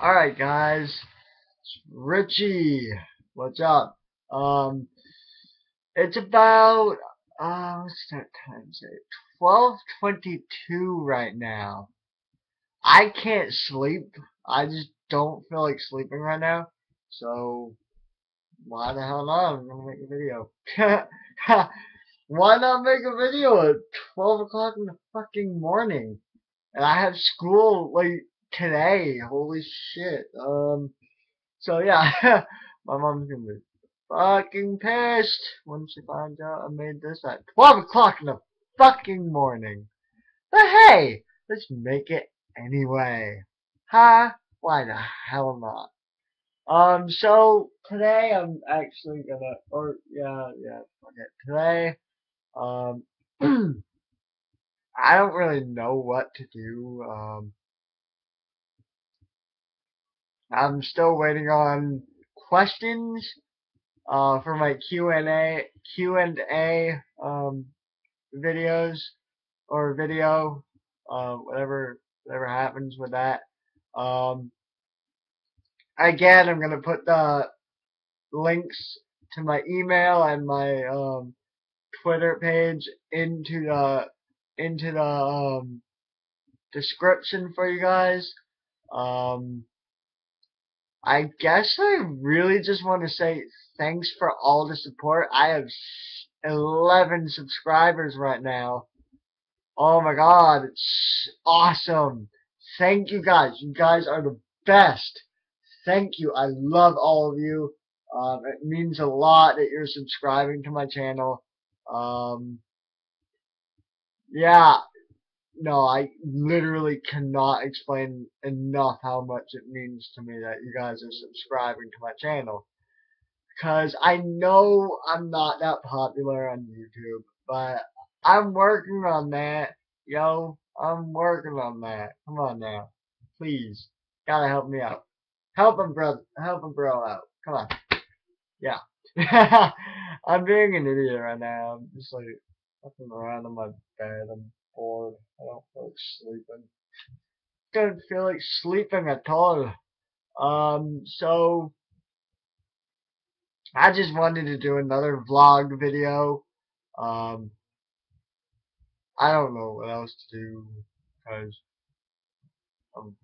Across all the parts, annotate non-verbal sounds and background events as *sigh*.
Alright guys, Richie, what's up? Um, it's about, uh, what's that time say? 12.22 right now. I can't sleep, I just don't feel like sleeping right now, so why the hell not? I'm gonna make a video. *laughs* why not make a video at 12 o'clock in the fucking morning? And I have school, like, today. Holy shit. Um, so yeah, *laughs* my mom's gonna be fucking pissed when she finds out I made this at 12 o'clock in the fucking morning. But hey, let's make it anyway. Huh? Why the hell not? Um, so today I'm actually gonna, or yeah, yeah, okay, today, um, *clears throat* I don't really know what to do. Um, I'm still waiting on questions uh, for my Q&A Q&A um, videos or video, uh, whatever whatever happens with that. Um, again, I'm gonna put the links to my email and my um, Twitter page into the into the um, description for you guys. Um, I guess I really just want to say thanks for all the support. I have 11 subscribers right now. Oh my god, it's awesome. Thank you guys. You guys are the best. Thank you. I love all of you. Um, it means a lot that you're subscribing to my channel. Um, yeah, no, I literally cannot explain enough how much it means to me that you guys are subscribing to my channel. Because I know I'm not that popular on YouTube, but I'm working on that. Yo, I'm working on that. Come on now. Please. Gotta help me out. Help him, bro. Help him, bro, out. Come on. Yeah. *laughs* I'm being an idiot right now. I'm just like, fucking around on my bed. I'm sleeping. Don't feel like sleeping at all. Um, so I just wanted to do another vlog video. Um, I don't know what else to do because I'm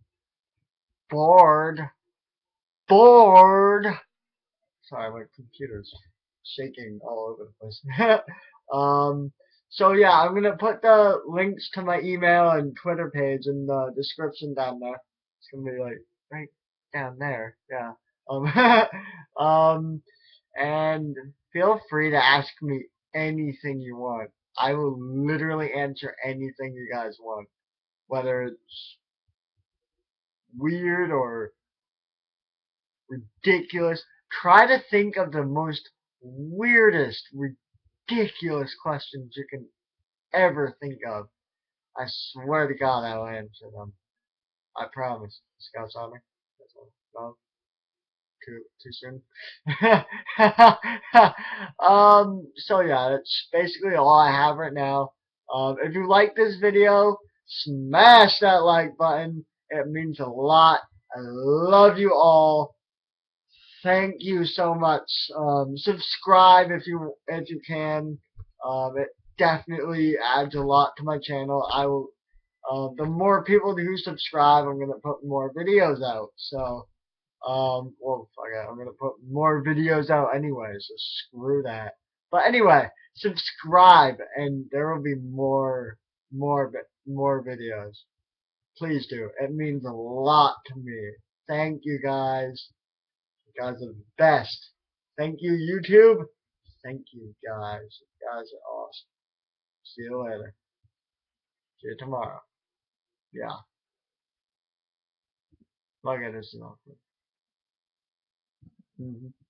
bored. Bored. Sorry, my computer's shaking all over the place. *laughs* um, so yeah, I'm gonna put the links to my email and Twitter page in the description down there. It's gonna be like right down there. Yeah. Um, *laughs* um, and feel free to ask me anything you want. I will literally answer anything you guys want, whether it's weird or ridiculous. Try to think of the most weirdest, ridiculous ridiculous questions you can ever think of. I swear to God I will answer them. I promise. Scouts on me. No. Too too soon. *laughs* um so yeah, that's basically all I have right now. Um if you like this video, smash that like button. It means a lot. I love you all thank you so much. Um, subscribe if you if you can. Um, it definitely adds a lot to my channel. I will. Uh, the more people who subscribe, I'm gonna put more videos out. So, um, well, fuck it, I'm gonna put more videos out anyway. So screw that. But anyway, subscribe, and there will be more, more, more videos. Please do. It means a lot to me. Thank you guys guys are the best. Thank you, YouTube. Thank you, guys. You guys are awesome. See you later. See you tomorrow. Yeah. Look at this. Mm -hmm.